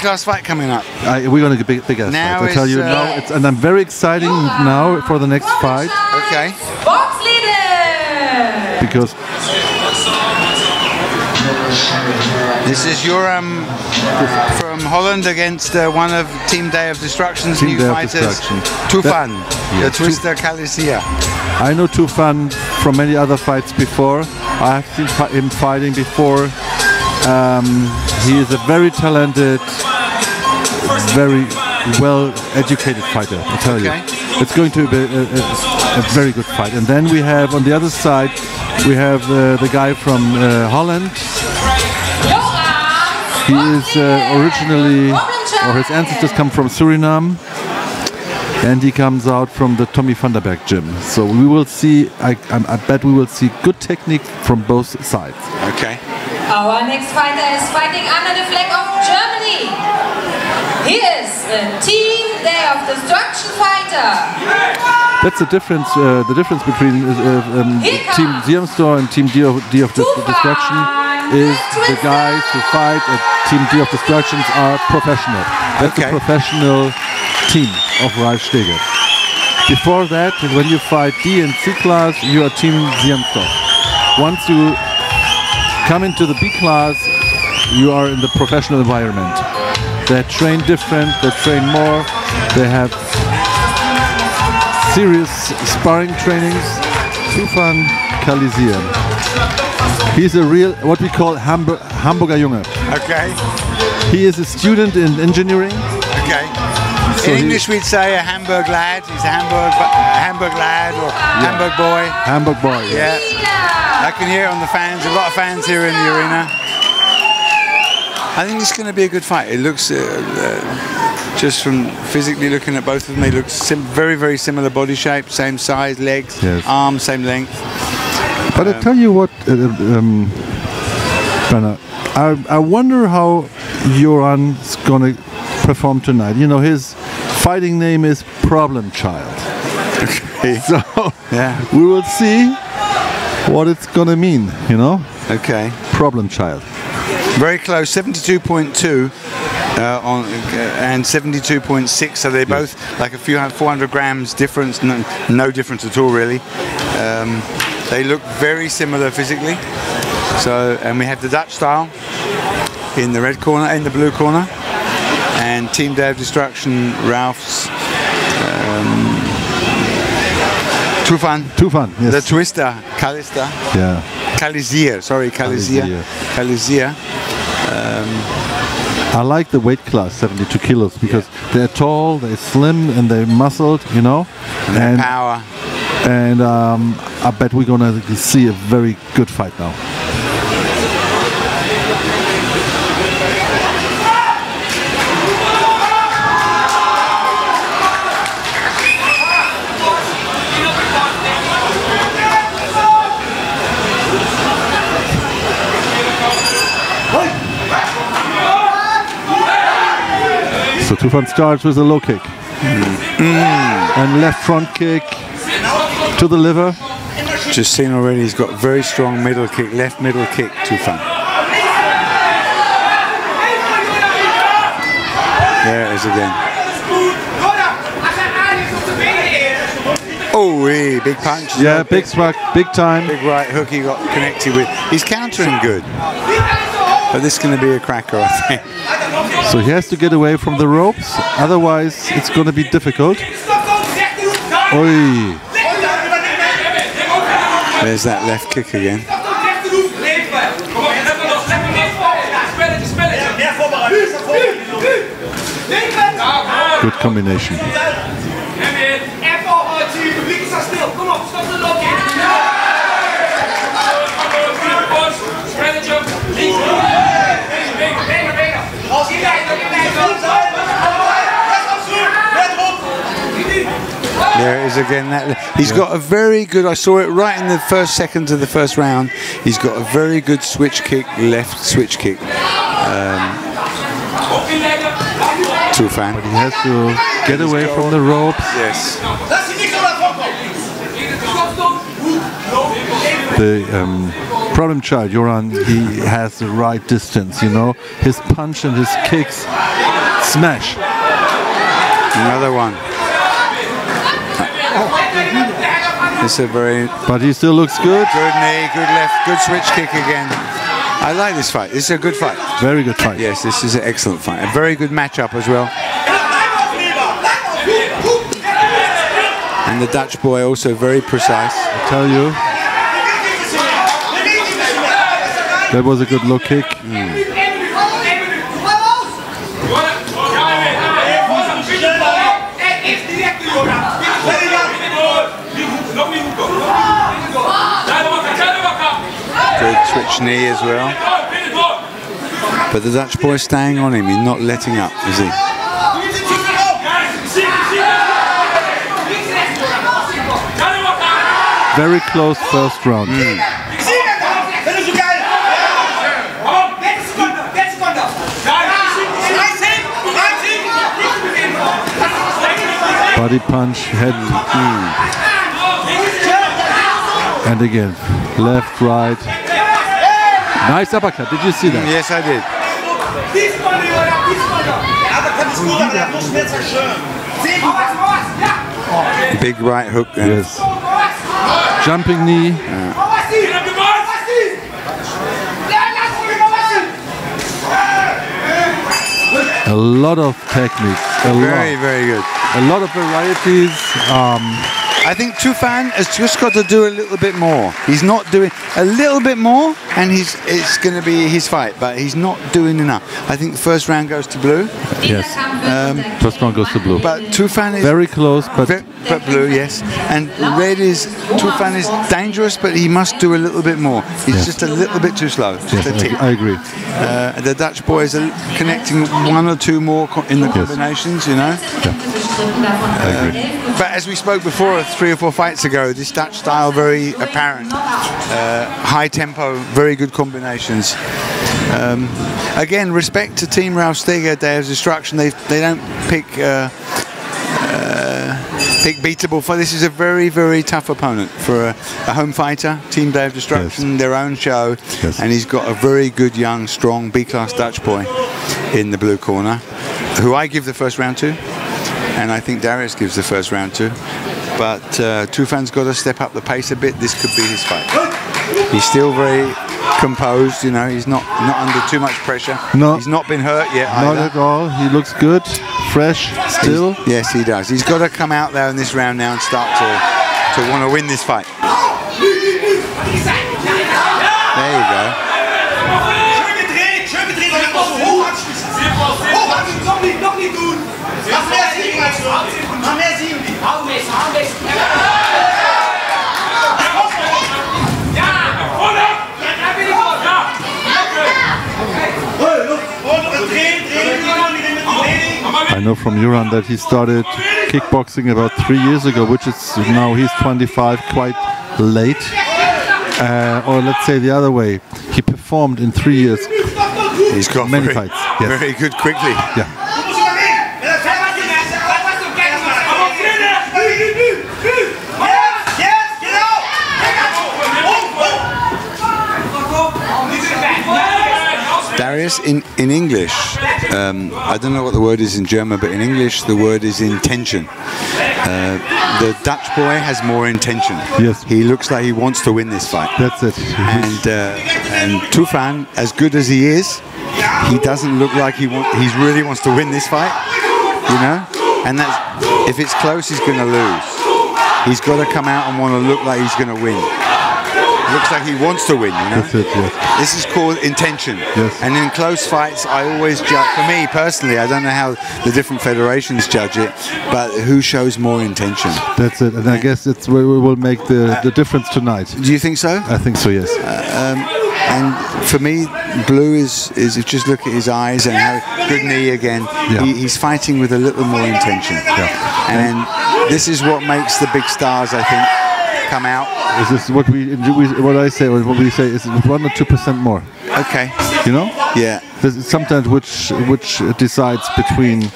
class fight coming up. I, we're going to get big, big ass Now fight. I tell it's, you uh, now, it's, and I'm very exciting now for the next fight Okay. Box leader. because This is Yoram from Holland against uh, one of Team Day of Destruction's Team new Day fighters, Destruction. Tufan, Yeah, the Twister Calicia. I know Tufan from many other fights before. I have seen him fighting before. Um, he is a very talented, very well-educated fighter. I tell Okay. you, it's going to be a, a- a very good fight. And then we have on the other side, we have uh, the guy from uh, Holland. He is uh, originally, or his ancestors come from Suriname, and he comes out from the Tommy van den Berg gym. So we will see. I, I, I bet we will see good technique from both sides. Okay. Our next fighter is fighting under the flag of Germany. He is the Team Day of Destruction fighter. That's the difference. Uh, the difference between uh, um, Team comes Siamstore and Team D of, D of Dis- Tufan Destruction is the Twister. guys who fight at Team D of Destructions are professional. That's Okay. a professional team of Ralf Steger. Before that, when you fight D and C class, you are Team Siamstore. Once you come into the B class, you are in the professional environment. They train different, they train more, they have serious sparring trainings. Tufan Kalisian. He's a real, what we call Hamburg, Hamburger Junge. Okay. He is a student in engineering. Okay. So In English, we'd say a Hamburg lad. He's a Hamburg, a Hamburg lad or Hamburg boy. Hamburg boy. Yeah. I can hear it on the fans. A lot of fans here in the arena. I think it's going to be a good fight. It looks, uh, uh, just from physically looking at both of them, they look sim- very, very similar body shape, same size, legs, Yes. arms, same length. But I tell you what, uh, um, I, I wonder how Yoram's gonna perform tonight. You know, his fighting name is Problem Child. Okay. So Yeah. we will see what it's gonna mean. You know, Okay. Problem Child. Very close, 72.2 uh, on uh, and 72.6. So they're both like a few hun- 400 grams difference. No, no difference at all, really. Um, they look very similar physically. So, and we have the Dutch style in the red corner, in the blue corner, and Team Day of Destruction, Ralph's. Um, Tufan, Tufan, yes. the Twister, Kalista. yeah. Kalizia, sorry, Kalizia. Kalizia. Kalizia. I like the weight class, 72 kilos, because they're tall, they're slim, and they're muscled. You know, And power. and um, I bet we're gonna see a very good fight now. So Tufan starts with a low kick mm. and left front kick to the liver. Just seen already, he's got very strong middle kick, left middle kick, Tufan. There it is again. Oh, wee, big punch. Yeah, big swag, big time. Big right hook he got connected with. He's countering good. But this is going to be a cracker, I think. So he has to get away from the ropes, otherwise it's going to be difficult. Oi. There's that left kick again. Good combination. There it is again. That he's got a very good. I saw it right in the first seconds of the first round. He's got a very good switch kick, left switch kick. Um, Tufan. He has to get away from the ropes. Yes. The um, problem child, Yoram, he has the right distance, you know. His punch and his kicks smash. Another one. It's a very But he still looks good. good knee, good left, good switch kick again. I like this fight. This is a good fight. Very good fight. Yes, this is an excellent fight. A very good matchup as well. And the Dutch boy also very precise. I tell you. That was a good low kick. Good switch knee as well. But the Dutch boy staying on him. He's not letting up, is he? Very close first round. Hmm. Body punch, head. Hmm. And again, left, right. Nice uppercut. Did you see that? Yes, I did. Big right hook there. Yes. Jumping knee. A lot of techniques. A Very, lot. very good. A lot of varieties. Um, I think Tufan has just got to do a little bit more. He's not doing a little bit more, and he's it's going to be his fight, but he's not doing enough. I think the first round goes to blue, Yes. first round goes to blue. but Tufan is Very close, but but blue, yes. And red is Tufan is dangerous, but he must do a little bit more. He's Yes. just a little bit too slow. Yes. I, agree. Uh, the Dutch boys are connecting one or two more in the combinations, you know. But as we spoke before, three or four fights ago, this Dutch style very apparent, uh, high tempo, very good combinations. Um, again, respect to Team Ralph Steger, Day of Destruction. They they don't pick. Uh, uh, pick beatable for this is a very very tough opponent for a, a home fighter team day of destruction their own show Yes. and he's got a very good young strong b-class dutch boy in the blue corner who i give the first round to and i think darius gives the first round to but uh, tufan's got to step up the pace a bit this could be his fight he's still very composed you know he's not not under too much pressure No. he's not been hurt yet Not either. at all. He looks good, fresh, still. He's- yes, he does. He's got to come out there in this round now and start to to want to win this fight. I know from Yoram that he started kickboxing about three years ago, which is now he's 25, quite late. Uh, or let's say the other way, he performed in three years. He's got Many very, fights, yes. very good quickly. Yeah. Darius, in, in English, um, I don't know what the word is in German, but in English the word is intention. Uh, the Dutch boy has more intention. Yes. He looks like he wants to win this fight. That's it. and uh, and Tufan, as good as he is, he doesn't look like he want, he really wants to win this fight. You know, and that's if it's close, he's going to lose. He's got to come out and want to look like he's going to win. Looks like he wants to win. You know. That's it, yes. This is called intention. Yes. And in close fights, I always judge. For me personally, I don't know how the different federations judge it, but who shows more intention? That's it. And I guess it's where we will make the, uh, the difference tonight. Do you think so? I think so, yes. Uh, um, and for me, blue is is just look at his eyes and how good knee again. Yeah. He, he's fighting with a little more intention. And this is what makes the big stars, I think, come out. Is this what we, we what I say what we say is one or two percent more? Okay. You know? Yeah. This is sometimes which which decides between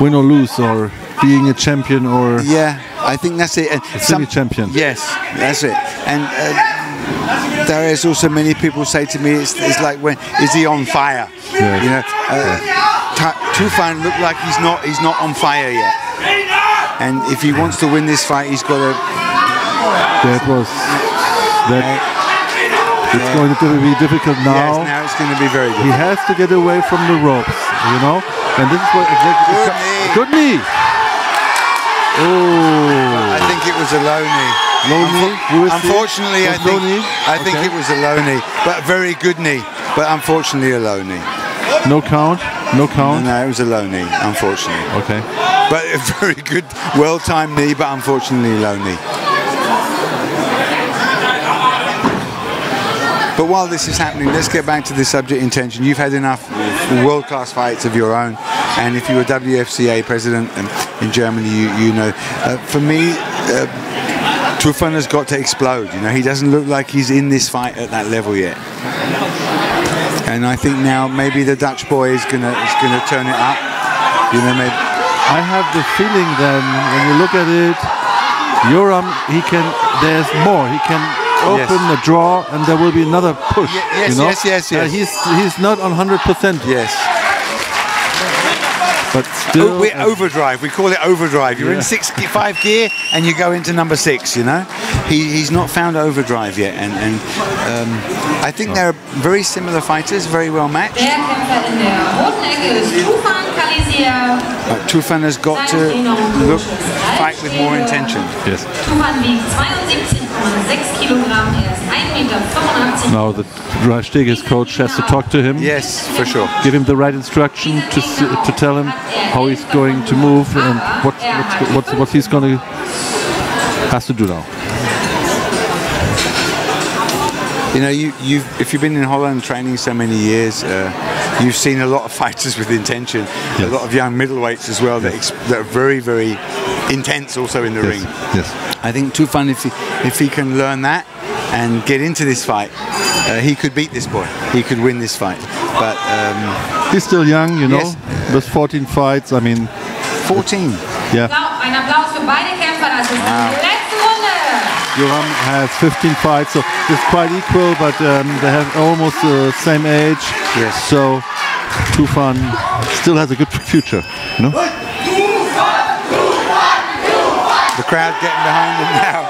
win or lose or being a champion or Yeah. I think that's it. And champion. Yes, that's it. And uh, There's also many people say to me, it's, it's like when is he on fire? Yes. You know, uh, Ta- Tufan looked like he's not he's not on fire yet. And if he wants to win this fight, he's got to. That was that. It's going to be difficult Yes, now. now it's going to be very He has to get away from the ropes, you know. And this is what exactly. Good knee. Good knee. Oh, I think it was a low knee. low knee. Unfortunately. I think knee? I think Okay. it was a low knee, but a very good knee. But unfortunately, a low knee. no count. No count. No, it was a low knee. Unfortunately, Okay. but a very good, well-timed knee, but unfortunately, low knee. But while this is happening, let's get back to the subject intention. You've had enough world-class fights of your own, and if you were WFCA president in, Germany, you, you know. Uh, for me, uh, has got to explode. You know, he doesn't look like he's in this fight at that level yet. And I think now maybe the Dutch boy is gonna is gonna turn it up. You know, maybe. I have the feeling then when you look at it, Yoram, he can. There's more. He can open Yes. the draw, and there will be another push. Ye- yes, you know? yes, yes, Uh, yes. he's he's not on 100 percent, Yes. but still. Oh, we're uh, overdrive. We call it overdrive. You're in Yeah. six, five gear, and you go into number six. You know, he, he's not found overdrive yet, and and um, I think they're very similar fighters, very well matched. Der Kämpfer in der roten Ecke ist Tufan But Tufan has got to look fight with more intention. yes. Tufan wiegt 72,6 Kilogramm. Ist 1,85 Meter. Now the Rajteges coach has to talk to him. Yes, for sure. Give him the right instruction to to tell him how he's going to move and what what what, what he's going to has to do now. You know, you, you've if you've been in Holland training so many years, uh, you've seen a lot of fighters with intention, a lot of young middleweights as well that, ex- that are very, very intense also in the ring. Yes. I think Tufan, if he, if he can learn that and get into this fight, uh, he could beat this boy. He could win this fight. But um, He's still young, you know. Yes. With 14 fights, I mean, 14. yeah. Applaus- Yoram has 15 fights, so it's quite equal, but um, they have almost the same age. Yes. So Tufan still has a good future, know. The crowd getting behind him now.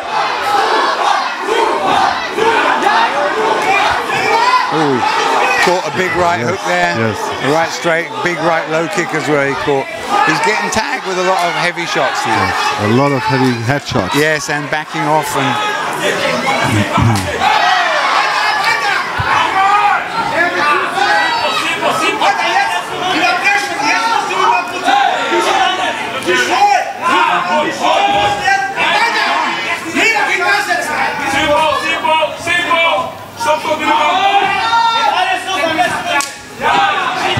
Oh, caught a big right Yes, hook there. yes. Right straight, big right low kick as well. He caught. He's getting tagged with a lot of heavy shots now. A lot of heavy headshots. Yes, and backing off and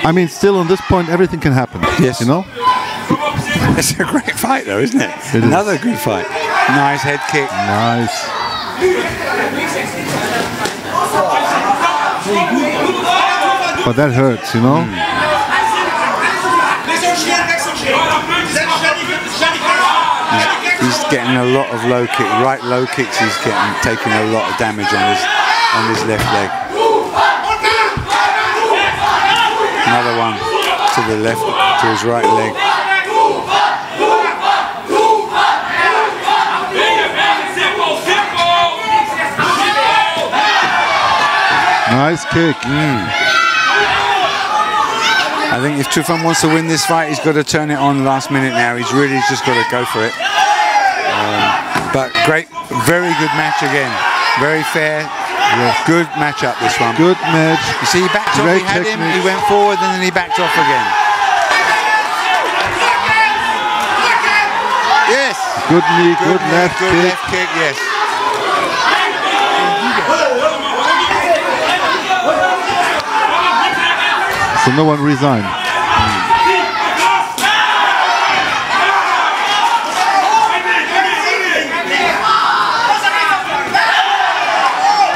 I mean, still on this point, everything can happen. Yes. You know. it's a great fight though, isn't it? It is. Another good fight. Nice head kick. Nice. But that hurts, you know. Nicht so schnell wechseln! Setz ständig, ständig wechseln! He's getting a lot of low kick, right low kicks. He's getting taking a lot of damage on his on his left leg. Another one to the left, to his right leg. Nice kick. I think if Tufan wants to win this fight, he's got to turn it on last minute now. He's really just got to go for it. Um, but great, very good match again. Very fair. Good matchup this one. Good match. You see, he backed off. He had him. He went forward and then he backed off again. Yes. Good knee. Good, knee, left good kick. left kick. Yes. So no one resigned.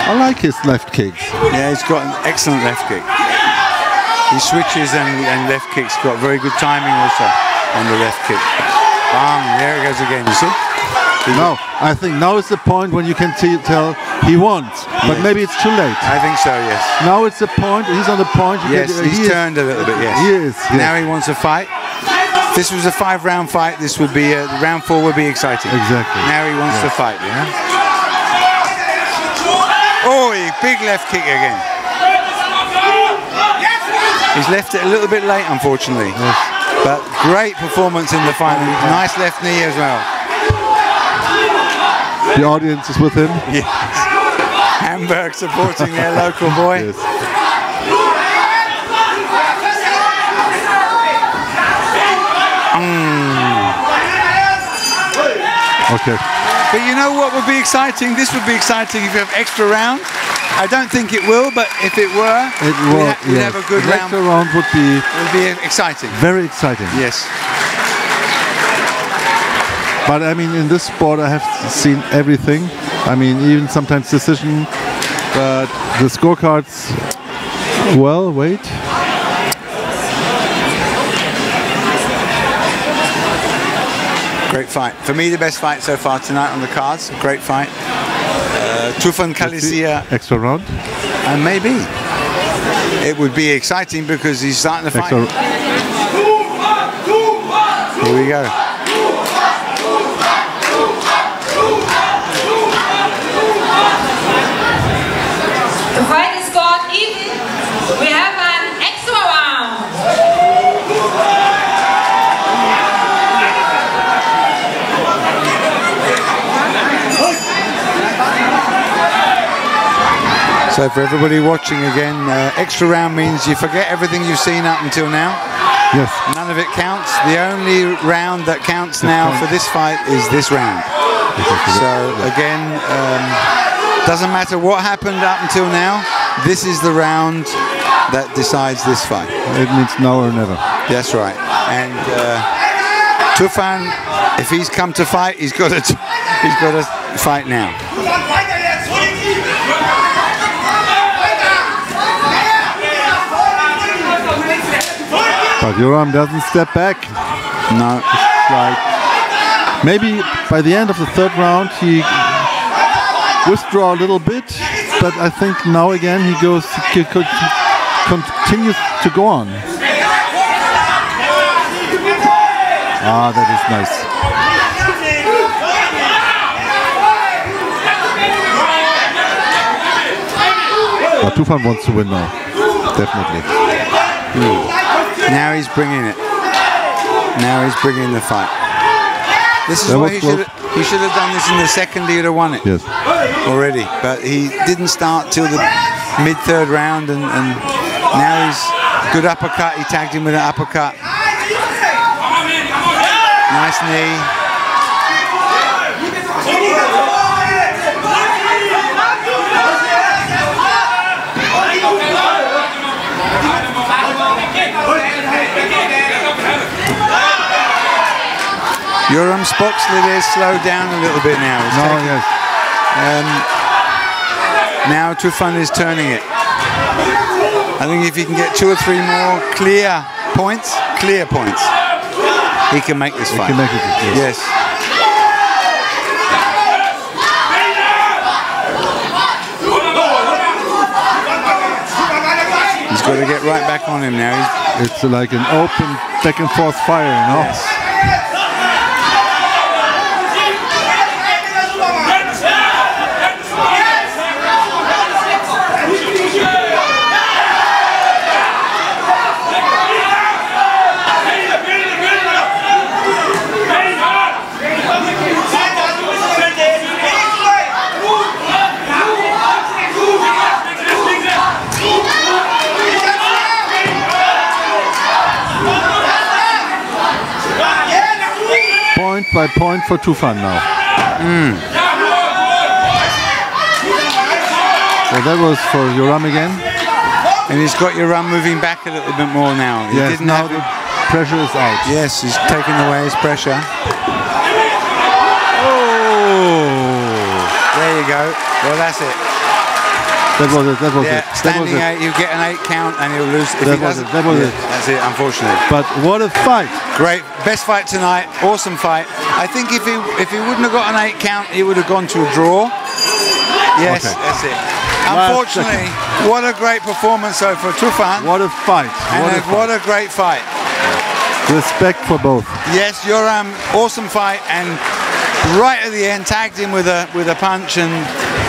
I like his left kicks. Yeah, he's got an excellent left kick. He switches and, and left kicks. Got very good timing also on the left kick. Bang! There it goes again. You see? No, I think now is the point when you can tell he wants, but Yes. maybe it's too late. I think so. Yes. Now it's the point. He's on the point. Yes, can- he's he is- turned a little bit. Yes. He is, yes. Now he wants a fight. If this was a five-round fight. This would be uh, round four would be exciting. Exactly. Now he wants to fight. You know. Oh, big left kick again. He's left it a little bit late, unfortunately. But great performance in the final. Nice left knee as well. The audience is with him. Yes. Hamburg supporting their local boy. Yes. Mm. Okay. But you know what would be exciting? This would be exciting if you have extra round. I don't think it will, but if it were, It we'd, will. ha- we'd yes. have a good the round. extra round would be It would be exciting. very exciting. Yes. But I mean, in this sport, I have seen everything. I mean, even sometimes decision. But the scorecards. Well, wait. Great fight. For me, the best fight so far tonight on the cards. Great fight. Uh, Tufan Kalisia, Extra round. and maybe it would be exciting because he's starting the fight. Extra. Here we go. The fight is scored even. We have an extra round. So for everybody watching again, uh, extra round means you forget everything you've seen up until now. Yes. None of it counts. The only round that counts now for this fight is this round. So again, um, doesn't matter what happened up until now. This is the round that decides this fight. It means now or never. That's right. And uh, Tufan, if he's come to fight, he's got to he's got to fight now. But Yoram doesn't step back. No. it's Like maybe by the end of the third round he withdraw a little bit, but I think now again he goes he continues to go on. Ah, that is nice. But Tufan wants to win now, definitely. Now he's bringing it. Now he's bringing the fight. This is That why he should he should have done this in the second. He would have won it Yes. already. But he didn't start till the mid third round, and, and now he's good uppercut. He tagged him with an uppercut. Nice knee. Yoram Sporkslede there slowed down a little bit now. He's No, taking- yes. um, now Tufan is turning it. I think if he can get two or three more clear points, clear points, he can make this fight. can make it, yes. yes. He's got to get right back on him now. He's, It's like an open back and forth fire, you know? Point by point for Tufan now. Mm. So that was for Yoram again. and he's got your run moving back a little bit more now. He Yes, didn't now the pressure is out. Yes, he's taking away his pressure. Oh! There you go. Well, that's it. That was it. That was Yeah, it. That was standing it. eight, you get an eight count and he'll lose. If That he was it, that was yeah, it. That's it, unfortunately. But what a fight! Great, best fight tonight. Awesome fight. I think if he if he wouldn't have got an eight count, he would have gone to a draw. Yes, Okay. that's it. Unfortunately, what a great performance though for Tufan. What a fight! and What a, fight. what a great fight. Respect for both. Yes, Yoram, um, awesome fight, and right at the end tagged him with a with a punch and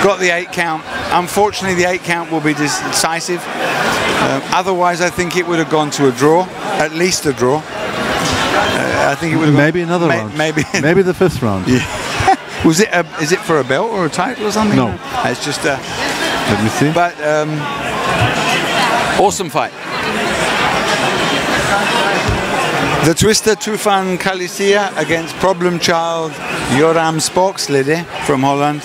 got the eight count. Unfortunately, the eight count will be decisive. Uh, otherwise, I think it would have gone to a draw, at least a draw. Uh, I think it would have Maybe another may- round. Maybe Maybe the fifth round. was it? A, is it for a belt or a title or something? No. it's just a. Let me see. But um, awesome fight. The Twister Tufan Kalisia against problem child Yoram Sporkslede from Holland.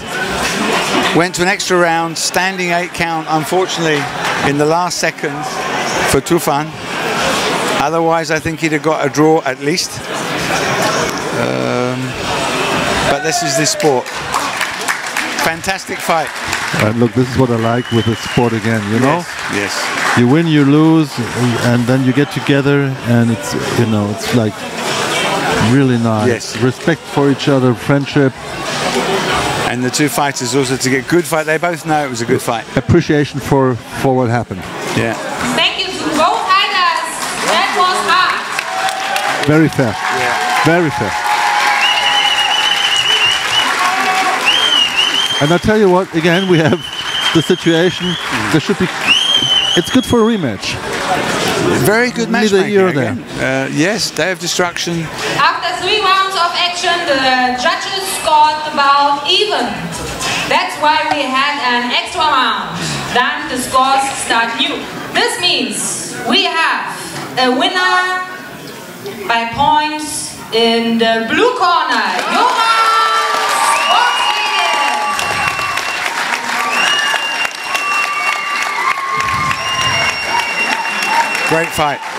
Went to an extra round, standing eight count, unfortunately, in the last seconds for Tufan. Otherwise, I think he'd have got a draw at least. Um, but this is the sport. Fantastic fight. Look, this is what I like with the sport again. You know, Yes. you win, you lose, and then you get together, and it's you know, it's like really nice. Yes. Respect for each other, friendship, And the two fighters also to get good fight. They both know it was a good fight. appreciation for for what happened. Yeah. Thank you to both fighters. That was hard. Very fair. Yeah. Very fair. And I tell you what, again, we have the situation. There should be. It's good for a rematch. Very good match. Neither here there. Uh, yes, Day of Destruction. After three rounds of action, the judges scored about even. That's why we had an extra round. Then the scores start new. This means we have a winner by points in the blue corner, Johan Great fight.